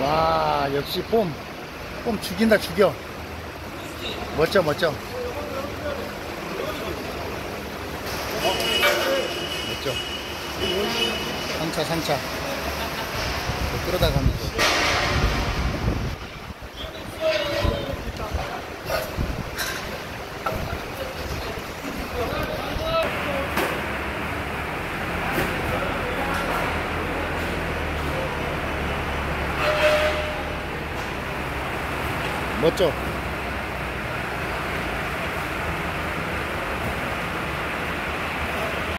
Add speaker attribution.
Speaker 1: 와 역시 폼. 폼 죽인다 죽여. 멋져 멋져. 멋져. 상차 상차. 또 끌어다 가면서. 멋져.